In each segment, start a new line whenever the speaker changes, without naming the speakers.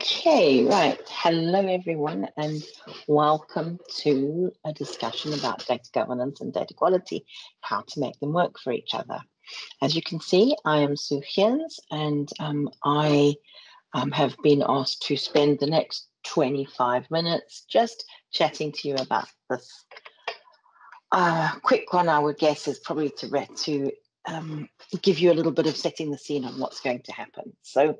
Okay, right. Hello, everyone, and welcome to a discussion about data governance and data quality, how to make them work for each other. As you can see, I am Susan Geuens, and um, I um, have been asked to spend the next 25 minutes just chatting to you about this. Uh, quick one, I would guess, is probably to, to um, give you a little bit of setting the scene on what's going to happen. So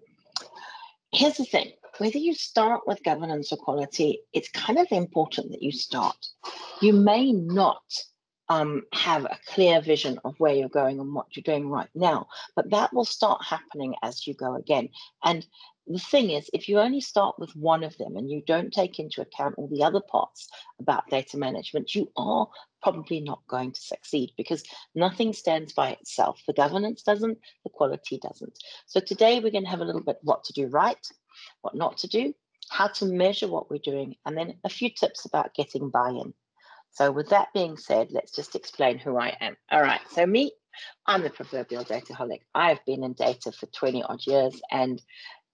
here's the thing whether you start with governance or quality, it's kind of important that you start. You may not um, have a clear vision of where you're going and what you're doing right now, but that will start happening as you go again. And the thing is, if you only start with one of them and you don't take into account all the other parts about data management, you are probably not going to succeed because nothing stands by itself. The governance doesn't, the quality doesn't. So today we're going to have a little bit what to do right, what not to do, how to measure what we're doing, and then a few tips about getting buy-in. So with that being said, let's just explain who I am. All right, so me, I'm the proverbial dataholic. I've been in data for 20 odd years and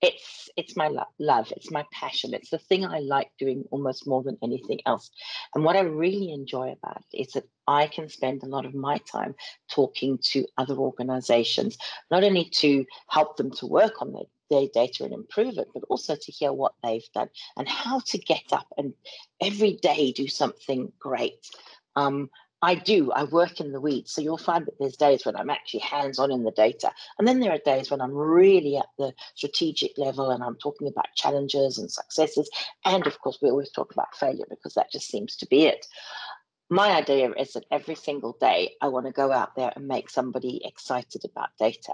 it's it's my lo- love it's my passion it's the thing i like doing almost more than anything else and what i really enjoy about it is that i can spend a lot of my time talking to other organizations not only to help them to work on their, their data and improve it but also to hear what they've done and how to get up and every day do something great um, I do. I work in the weeds. So you'll find that there's days when I'm actually hands on in the data. And then there are days when I'm really at the strategic level and I'm talking about challenges and successes. And of course, we always talk about failure because that just seems to be it. My idea is that every single day I want to go out there and make somebody excited about data.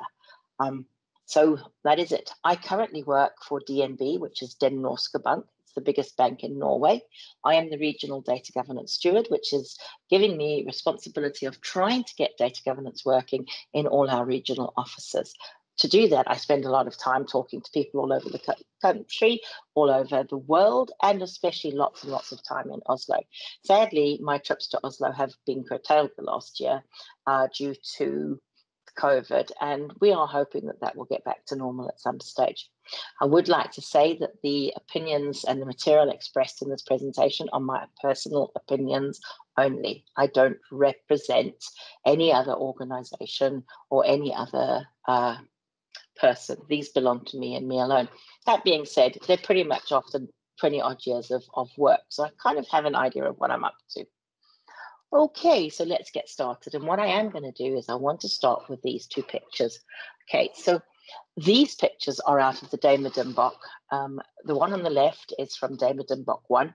Um, so that is it. I currently work for DNB, which is Den Norske Bank. It's the biggest bank in Norway. I am the regional data governance steward, which is giving me responsibility of trying to get data governance working in all our regional offices. To do that, I spend a lot of time talking to people all over the country, all over the world, and especially lots and lots of time in Oslo. Sadly, my trips to Oslo have been curtailed the last year uh, due to COVID, and we are hoping that that will get back to normal at some stage. I would like to say that the opinions and the material expressed in this presentation are my personal opinions only. I don't represent any other organization or any other uh, person. These belong to me and me alone. That being said, they're pretty much often 20 odd years of, of work. So I kind of have an idea of what I'm up to. Okay, so let's get started. And what I am going to do is I want to start with these two pictures. Okay, so these pictures are out of the DAMA-DMBOK. Um, the one on the left is from DAMA-DMBOK 1,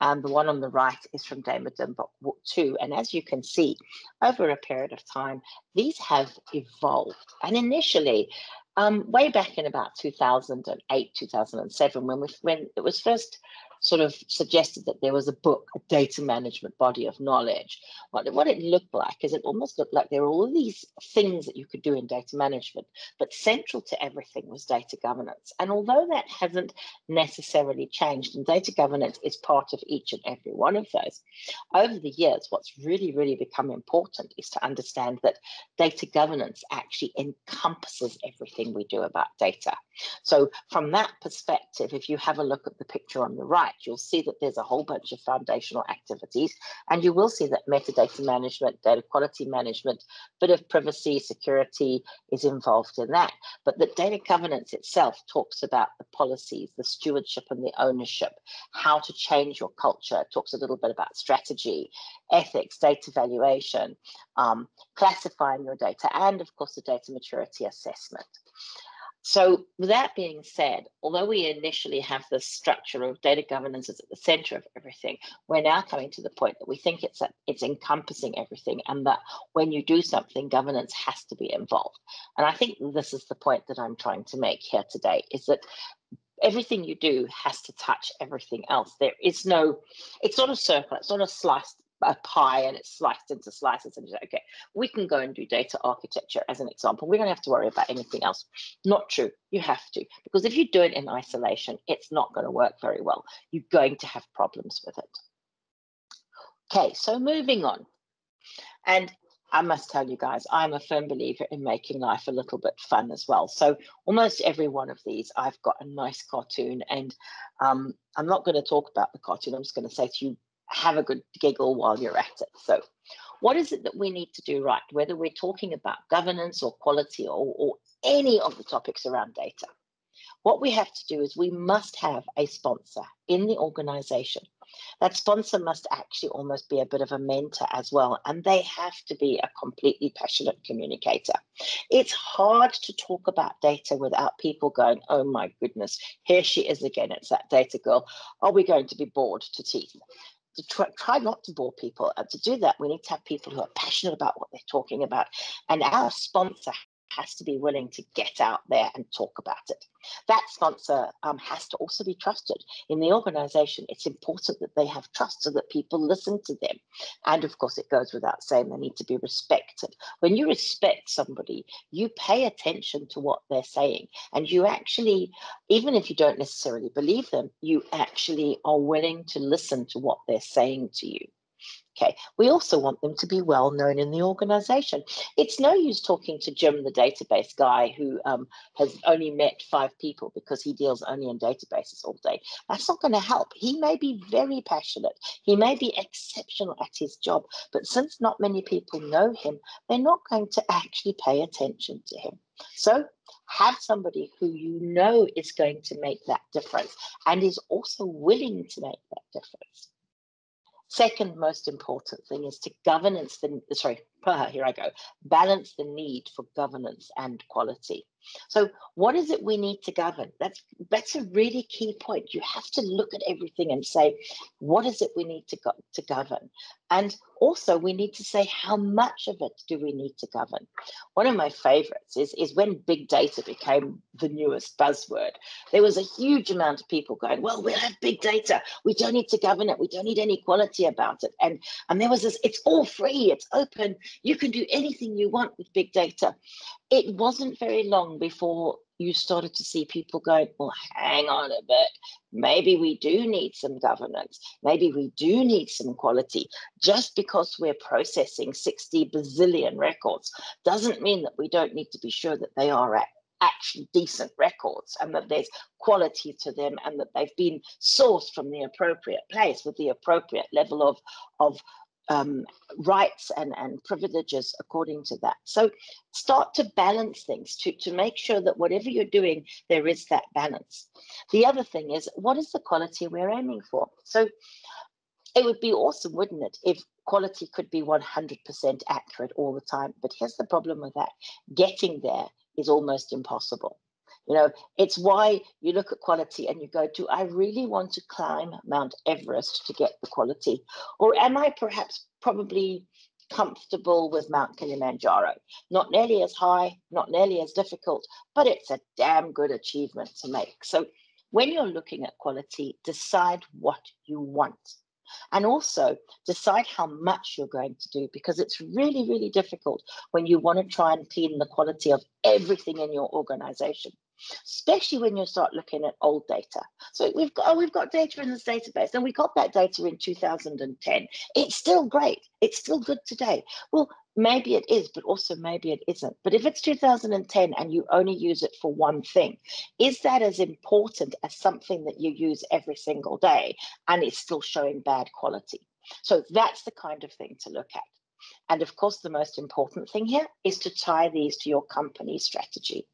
and the one on the right is from DAMA-DMBOK 2. And as you can see, over a period of time, these have evolved. And initially, um, way back in about 2008, 2007, when, we, when it was first sort of suggested that there was a book, a data management body of knowledge. What, what it looked like is it almost looked like there were all these things that you could do in data management, but central to everything was data governance. And although that hasn't necessarily changed, and data governance is part of each and every one of those, over the years, what's really, really become important is to understand that data governance actually encompasses everything we do about data. So from that perspective, if you have a look at the picture on the right, you'll see that there's a whole bunch of foundational activities, and you will see that metadata management, data quality management, bit of privacy, security is involved in that. But the data governance itself talks about the policies, the stewardship and the ownership, how to change your culture, it talks a little bit about strategy, ethics, data valuation, um, classifying your data, and of course the data maturity assessment. So, with that being said, although we initially have the structure of data governance is at the center of everything, we're now coming to the point that we think it's a, it's encompassing everything, and that when you do something, governance has to be involved. And I think this is the point that I'm trying to make here today: is that everything you do has to touch everything else. There is no, it's not a circle, it's not a sliced a pie and it's sliced into slices and you say, okay, we can go and do data architecture as an example. We don't have to worry about anything else. Not true. You have to, because if you do it in isolation, it's not going to work very well. You're going to have problems with it. Okay, so moving on. And I must tell you guys, I'm a firm believer in making life a little bit fun as well. So almost every one of these, I've got a nice cartoon, and um, I'm not going to talk about the cartoon. I'm just going to say to you, have a good giggle while you're at it. So, what is it that we need to do right? Whether we're talking about governance or quality or, or any of the topics around data, what we have to do is we must have a sponsor in the organization that sponsor must actually almost be a bit of a mentor as well. And they have to be a completely passionate communicator. It's hard to talk about data without people going, oh my goodness, here she is again. It's that data girl. Are we going to be bored to teeth? To try, try, not to bore people. And to do that, we need to have people who are passionate about what they're talking about. And our sponsor has to be willing to get out there and talk about it. That sponsor um, has to also be trusted. In the organization, it's important that they have trust so that people listen to them. And of course, it goes without saying they need to be respected. When you respect somebody, you pay attention to what they're saying. And you actually, even if you don't necessarily believe them, you actually are willing to listen to what they're saying to you. Okay, we also want them to be well known in the organization. It's no use talking to Jim, the database guy who um, has only met five people because he deals only in databases all day. That's not going to help. He may be very passionate, he may be exceptional at his job, but since not many people know him, they're not going to actually pay attention to him. So have somebody who you know is going to make that difference and is also willing to make that difference. Second most important thing is to governance the sorry, here I go, balance the need for governance and quality. So what is it we need to govern? That's that's a really key point. You have to look at everything and say, what is it we need to go, to govern? And also we need to say how much of it do we need to govern? One of my favorites is, is when big data became the newest buzzword. There was a huge amount of people going, well, we'll have big data. We don't need to govern it. We don't need any quality about it. And, and there was this, it's all free, it's open. You can do anything you want with big data it wasn't very long before you started to see people going, well, hang on a bit. Maybe we do need some governance. Maybe we do need some quality. Just because we're processing 60 bazillion records doesn't mean that we don't need to be sure that they are actually decent records and that there's quality to them and that they've been sourced from the appropriate place with the appropriate level of, of um, rights and, and privileges according to that. So start to balance things to, to make sure that whatever you're doing, there is that balance. The other thing is, what is the quality we're aiming for? So it would be awesome, wouldn't it, if quality could be 100% accurate all the time. But here's the problem with that getting there is almost impossible. You know, it's why you look at quality and you go, do I really want to climb Mount Everest to get the quality? Or am I perhaps probably comfortable with Mount Kilimanjaro? Not nearly as high, not nearly as difficult, but it's a damn good achievement to make. So when you're looking at quality, decide what you want. And also decide how much you're going to do because it's really, really difficult when you want to try and clean the quality of everything in your organization especially when you start looking at old data. So we've got oh, we've got data in this database, and we got that data in 2010. It's still great. It's still good today. Well, maybe it is, but also maybe it isn't. But if it's 2010 and you only use it for one thing, is that as important as something that you use every single day and it's still showing bad quality? So that's the kind of thing to look at. And of course, the most important thing here is to tie these to your company strategy.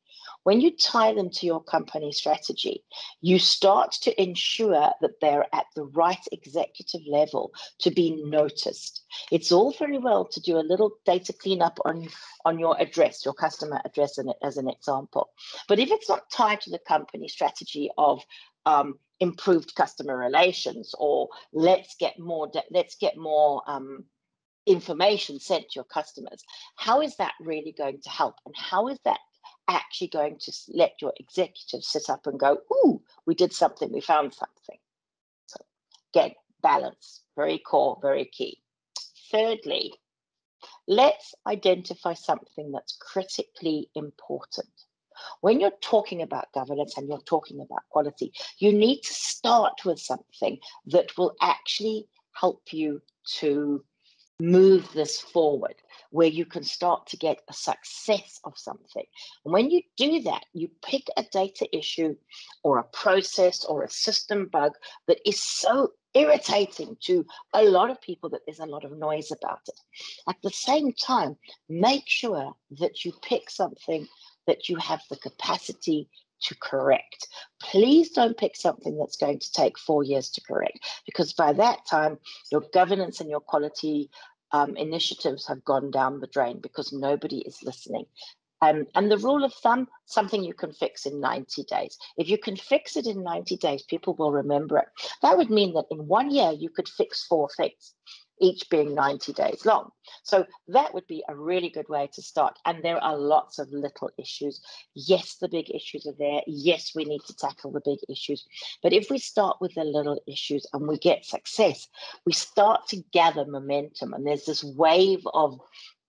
When you tie them to your company strategy, you start to ensure that they're at the right executive level to be noticed. It's all very well to do a little data cleanup on, on your address, your customer address, as an example. But if it's not tied to the company strategy of um, improved customer relations or let's get more let's get more um, information sent to your customers how is that really going to help and how is that actually going to let your executive sit up and go, ooh, we did something, we found something. So again, balance, very core, very key. Thirdly, let's identify something that's critically important. When you're talking about governance and you're talking about quality, you need to start with something that will actually help you to move this forward where you can start to get a success of something. And when you do that, you pick a data issue or a process or a system bug that is so irritating to a lot of people that there's a lot of noise about it. At the same time, make sure that you pick something that you have the capacity to correct. Please don't pick something that's going to take four years to correct, because by that time, your governance and your quality um, initiatives have gone down the drain because nobody is listening. Um, and the rule of thumb, something you can fix in 90 days. If you can fix it in 90 days, people will remember it. That would mean that in one year, you could fix four things each being 90 days long. So that would be a really good way to start. And there are lots of little issues. Yes, the big issues are there. Yes, we need to tackle the big issues. But if we start with the little issues and we get success, we start to gather momentum. And there's this wave of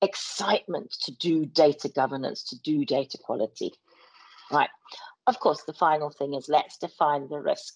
excitement to do data governance, to do data quality. Right. Of course, the final thing is let's define the risk.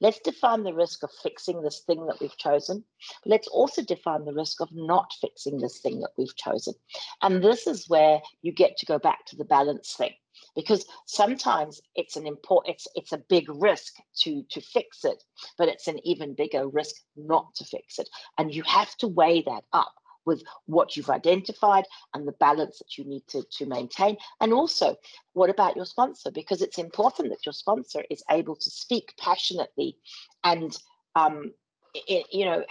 Let's define the risk of fixing this thing that we've chosen. Let's also define the risk of not fixing this thing that we've chosen. And this is where you get to go back to the balance thing because sometimes it's an important it's it's a big risk to to fix it but it's an even bigger risk not to fix it and you have to weigh that up with what you've identified and the balance that you need to, to maintain. And also, what about your sponsor? Because it's important that your sponsor is able to speak passionately and um, it, you know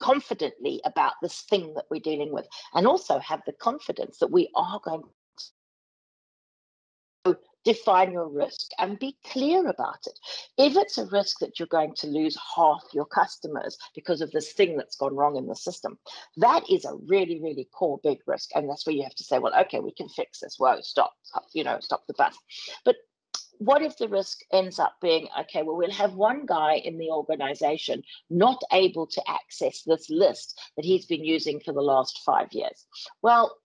confidently about this thing that we're dealing with and also have the confidence that we are going define your risk and be clear about it. If it's a risk that you're going to lose half your customers because of this thing that's gone wrong in the system, that is a really, really core big risk. And that's where you have to say, well, okay, we can fix this. Whoa, stop, stop you know, stop the bus. But what if the risk ends up being okay well we'll have one guy in the organization not able to access this list that he's been using for the last five years well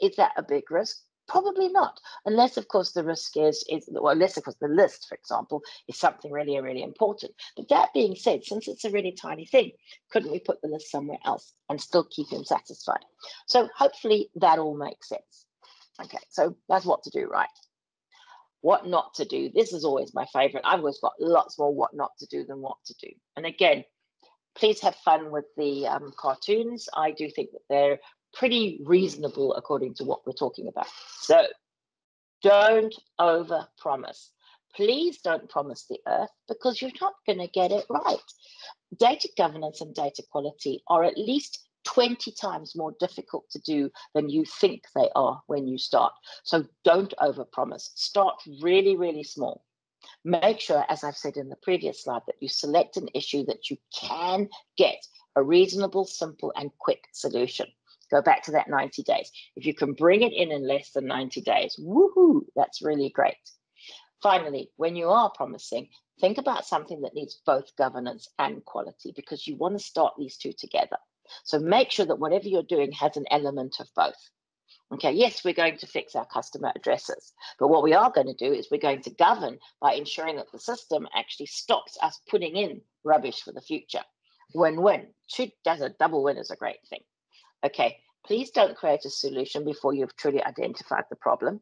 is that a big risk Probably not, unless of course the risk is is well, unless of course the list, for example, is something really really important. But that being said, since it's a really tiny thing, couldn't we put the list somewhere else and still keep him satisfied? So hopefully that all makes sense. Okay, so that's what to do, right? What not to do. This is always my favorite. I've always got lots more what not to do than what to do. And again, please have fun with the um, cartoons. I do think that they're pretty reasonable according to what we're talking about. So don't over promise. Please don't promise the earth because you're not going to get it right. Data governance and data quality are at least 20 times more difficult to do than you think they are when you start. So don't over promise. Start really, really small. Make sure, as I've said in the previous slide, that you select an issue that you can get a reasonable, simple, and quick solution. Go back to that 90 days. If you can bring it in in less than 90 days, woohoo, that's really great. Finally, when you are promising, think about something that needs both governance and quality because you want to start these two together. So make sure that whatever you're doing has an element of both. Okay, yes, we're going to fix our customer addresses, but what we are going to do is we're going to govern by ensuring that the system actually stops us putting in rubbish for the future. Win-win. Two does a double win is a great thing. Okay, please don't create a solution before you've truly identified the problem.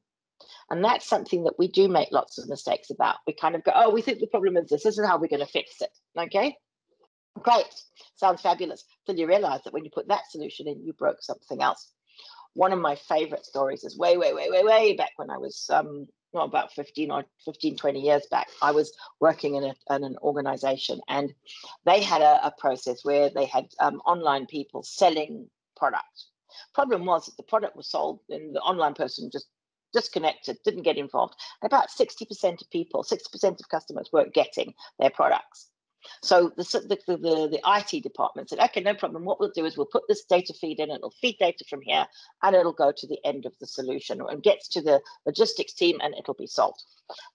And that's something that we do make lots of mistakes about. We kind of go, oh, we think the problem is this. This is how we're going to fix it. Okay, great. Sounds fabulous. Till you realize that when you put that solution in, you broke something else. One of my favorite stories is way, way, way, way, way back when I was um, not about 15 or 15, 20 years back, I was working in, a, in an organization and they had a, a process where they had um, online people selling product. Problem was that the product was sold and the online person just disconnected, didn't get involved. And about 60% of people, 60% of customers weren't getting their products. So the, the, the, the, IT department said, okay, no problem. What we'll do is we'll put this data feed in, it'll feed data from here, and it'll go to the end of the solution and gets to the logistics team and it'll be solved.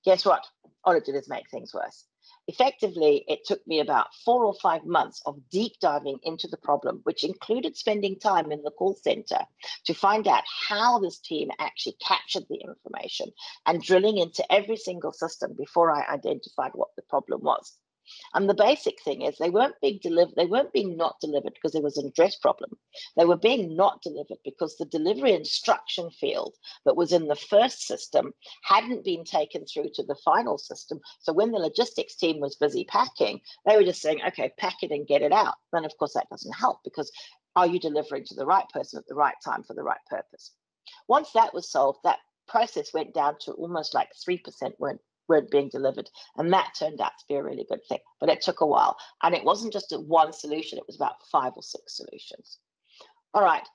Guess what? All it did is make things worse. Effectively, it took me about four or five months of deep diving into the problem, which included spending time in the call center to find out how this team actually captured the information and drilling into every single system before I identified what the problem was. And the basic thing is they weren't being delivered, they weren't being not delivered because there was an address problem. They were being not delivered because the delivery instruction field that was in the first system hadn't been taken through to the final system. So when the logistics team was busy packing, they were just saying, okay, pack it and get it out. Then of course that doesn't help because are you delivering to the right person at the right time for the right purpose? Once that was solved, that process went down to almost like 3% weren't weren't being delivered. And that turned out to be a really good thing. But it took a while. And it wasn't just one solution, it was about five or six solutions. All right.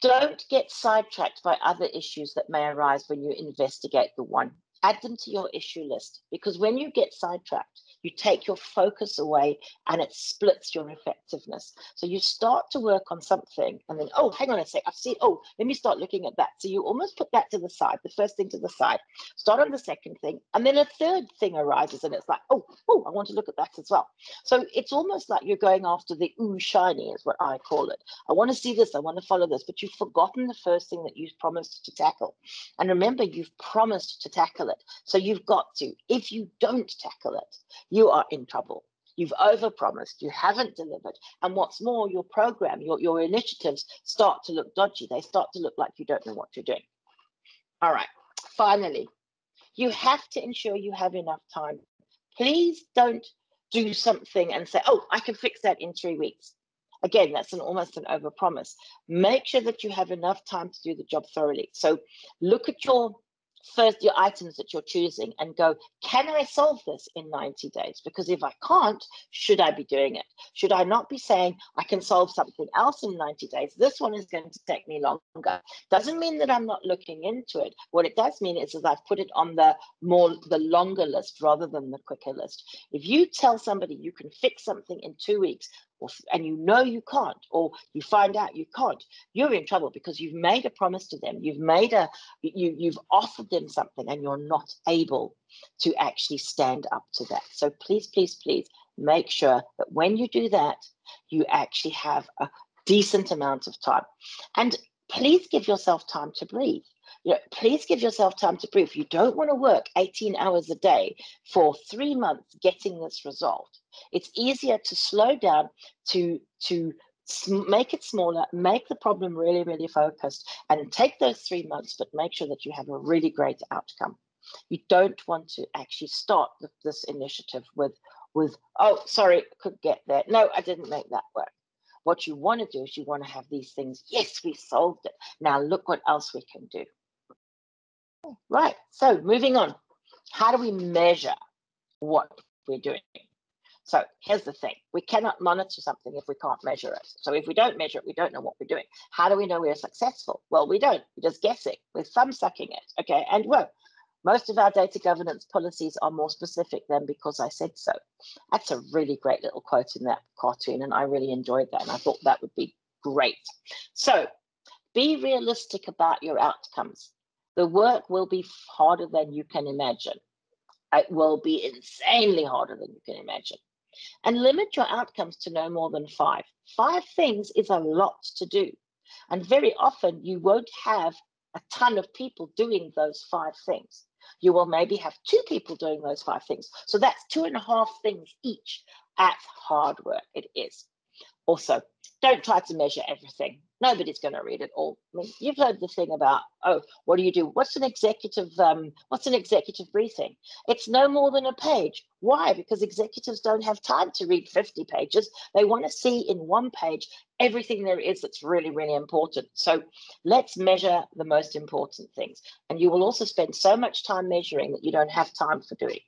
Don't get sidetracked by other issues that may arise when you investigate the one. Add them to your issue list because when you get sidetracked, you take your focus away and it splits your effectiveness. So you start to work on something and then, oh, hang on a sec, I've seen, oh, let me start looking at that. So you almost put that to the side, the first thing to the side, start on the second thing, and then a third thing arises and it's like, oh, oh, I want to look at that as well. So it's almost like you're going after the ooh shiny is what I call it. I want to see this, I want to follow this, but you've forgotten the first thing that you've promised to tackle. And remember, you've promised to tackle it. So you've got to. If you don't tackle it, you are in trouble. You've overpromised, you haven't delivered. And what's more, your program, your, your initiatives start to look dodgy. They start to look like you don't know what you're doing. All right, finally, you have to ensure you have enough time. Please don't do something and say, oh, I can fix that in three weeks. Again, that's an almost an overpromise. Make sure that you have enough time to do the job thoroughly. So look at your first your items that you're choosing and go, can I solve this in 90 days? Because if I can't, should I be doing it? Should I not be saying I can solve something else in 90 days? This one is going to take me longer. Doesn't mean that I'm not looking into it. What it does mean is that I've put it on the more the longer list rather than the quicker list. If you tell somebody you can fix something in two weeks, or, and you know you can't, or you find out you can't, you're in trouble because you've made a promise to them. You've made a, you, you've offered them something and you're not able to actually stand up to that. So please, please, please make sure that when you do that, you actually have a decent amount of time. And please give yourself time to breathe. You know, please give yourself time to breathe. You don't want to work 18 hours a day for three months getting this result. It's easier to slow down, to to make it smaller, make the problem really, really focused, and take those three months, but make sure that you have a really great outcome. You don't want to actually start this initiative with, with oh, sorry, could get there. No, I didn't make that work. What you want to do is you want to have these things. Yes, we solved it. Now look what else we can do. Right. So moving on. How do we measure what we're doing? So here's the thing we cannot monitor something if we can't measure it. So if we don't measure it, we don't know what we're doing. How do we know we're successful? Well, we don't. We're just guessing. We're thumb sucking it. Okay. And well, most of our data governance policies are more specific than because I said so. That's a really great little quote in that cartoon, and I really enjoyed that. And I thought that would be great. So be realistic about your outcomes. The work will be harder than you can imagine. It will be insanely harder than you can imagine and limit your outcomes to no more than five. Five things is a lot to do. And very often you won't have a ton of people doing those five things. You will maybe have two people doing those five things. So that's two and a half things each at hard work. It is. Also, don't try to measure everything. Nobody's going to read it all. I mean, you've heard the thing about, oh, what do you do? What's an executive? Um, what's an executive briefing? It's no more than a page. Why? Because executives don't have time to read 50 pages. They want to see in one page everything there is that's really, really important. So let's measure the most important things. And you will also spend so much time measuring that you don't have time for doing.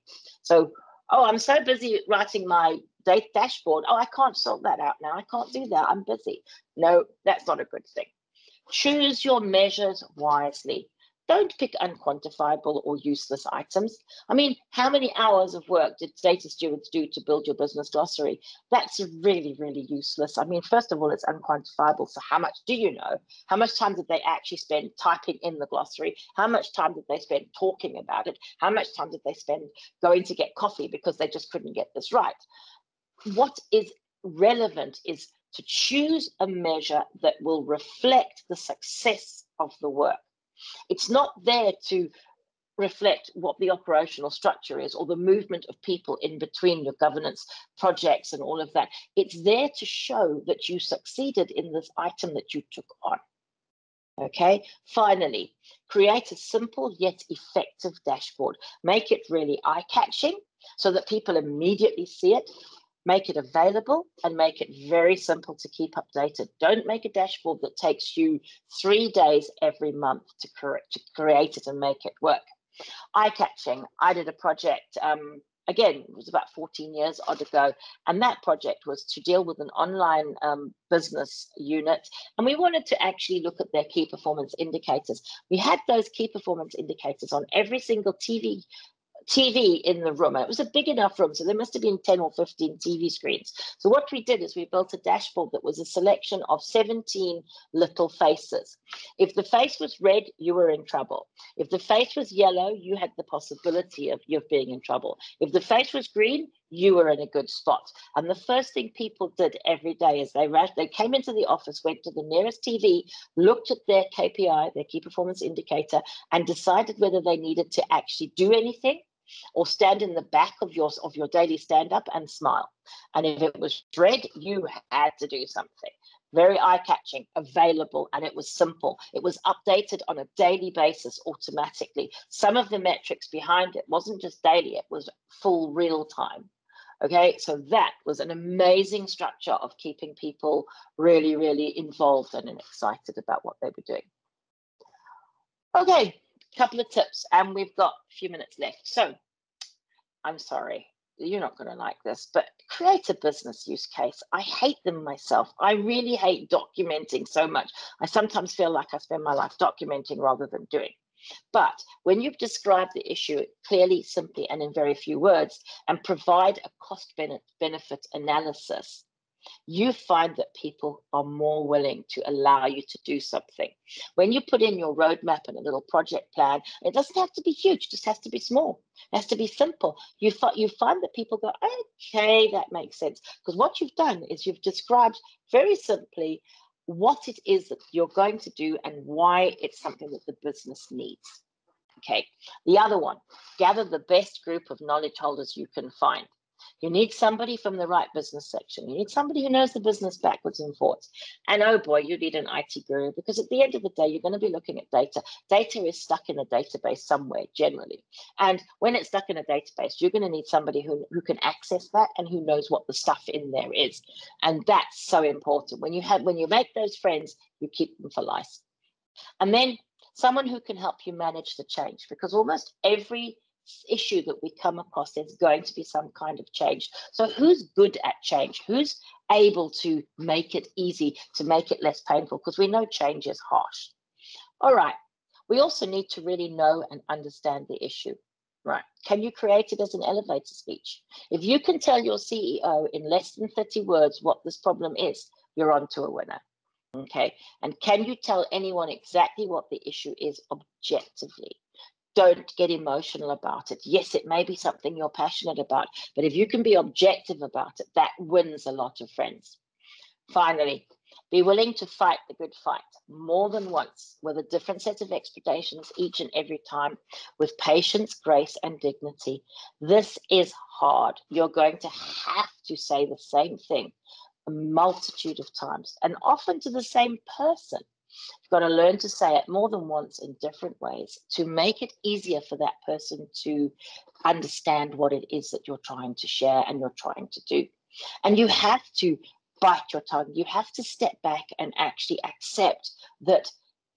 So oh, I'm so busy writing my date dashboard. Oh, I can't sort that out now. I can't do that. I'm busy. No, that's not a good thing. Choose your measures wisely. Don't pick unquantifiable or useless items. I mean, how many hours of work did data stewards do to build your business glossary? That's really, really useless. I mean, first of all, it's unquantifiable. So, how much do you know? How much time did they actually spend typing in the glossary? How much time did they spend talking about it? How much time did they spend going to get coffee because they just couldn't get this right? What is relevant is to choose a measure that will reflect the success of the work. It's not there to reflect what the operational structure is or the movement of people in between your governance projects and all of that. It's there to show that you succeeded in this item that you took on. Okay, finally, create a simple yet effective dashboard. Make it really eye catching so that people immediately see it. Make it available and make it very simple to keep updated. Don't make a dashboard that takes you three days every month to, cre- to create it and make it work. Eye catching. I did a project um, again, it was about 14 years odd ago. And that project was to deal with an online um, business unit. And we wanted to actually look at their key performance indicators. We had those key performance indicators on every single TV TV in the room. It was a big enough room, so there must have been 10 or 15 TV screens. So what we did is we built a dashboard that was a selection of 17 little faces. If the face was red, you were in trouble. If the face was yellow, you had the possibility of you being in trouble. If the face was green, you were in a good spot. And the first thing people did every day is they ran, they came into the office, went to the nearest TV, looked at their KPI, their key performance indicator, and decided whether they needed to actually do anything or stand in the back of your of your daily stand up and smile. And if it was red, you had to do something. Very eye catching, available, and it was simple. It was updated on a daily basis automatically. Some of the metrics behind it wasn't just daily, it was full real time. Okay, so that was an amazing structure of keeping people really, really involved and excited about what they were doing. Okay, couple of tips, and we've got a few minutes left. So I'm sorry, you're not going to like this, but create a business use case. I hate them myself. I really hate documenting so much. I sometimes feel like I spend my life documenting rather than doing. But when you've described the issue clearly, simply, and in very few words, and provide a cost benefit analysis, you find that people are more willing to allow you to do something. When you put in your roadmap and a little project plan, it doesn't have to be huge, just has to be small. It has to be simple. You, fi- you find that people go, okay, that makes sense. Because what you've done is you've described very simply what it is that you're going to do and why it's something that the business needs. Okay. The other one, gather the best group of knowledge holders you can find. You need somebody from the right business section. You need somebody who knows the business backwards and forwards. And oh boy, you need an IT guru because at the end of the day, you're going to be looking at data. Data is stuck in a database somewhere generally. And when it's stuck in a database, you're going to need somebody who, who can access that and who knows what the stuff in there is. And that's so important. When you have when you make those friends, you keep them for life. And then someone who can help you manage the change because almost every issue that we come across, there's going to be some kind of change. So, who's good at change? Who's able to make it easy, to make it less painful? Because we know change is harsh. All right. We also need to really know and understand the issue. Right. Can you create it as an elevator speech? If you can tell your CEO in less than 30 words what this problem is, you're on to a winner. Okay. And can you tell anyone exactly what the issue is objectively? Don't get emotional about it. Yes, it may be something you're passionate about, but if you can be objective about it, that wins a lot of friends. Finally, be willing to fight the good fight more than once with a different set of expectations each and every time with patience, grace, and dignity. This is hard. You're going to have to say the same thing a multitude of times and often to the same person You've got to learn to say it more than once in different ways to make it easier for that person to understand what it is that you're trying to share and you're trying to do. And you have to bite your tongue. You have to step back and actually accept that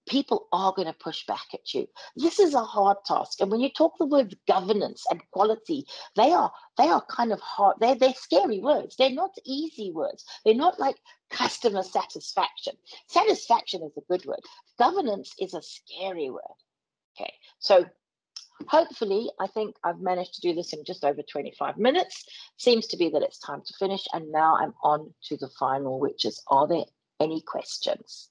people are going to push back at you. This is a hard task. And when you talk the words governance and quality, they are they are kind of hard. They're they're scary words. They're not easy words. They're not like customer satisfaction. Satisfaction is a good word. Governance is a scary word. Okay. So hopefully I think I've managed to do this in just over 25 minutes. Seems to be that it's time to finish. And now I'm on to the final, which is are there any questions?